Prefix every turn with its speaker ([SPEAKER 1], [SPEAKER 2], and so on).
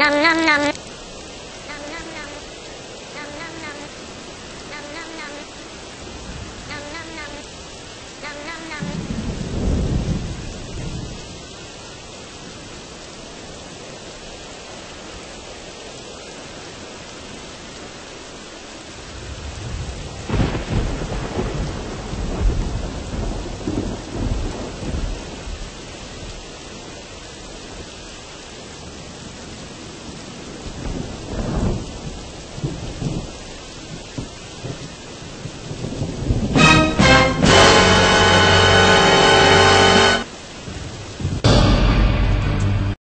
[SPEAKER 1] Nom nom nom.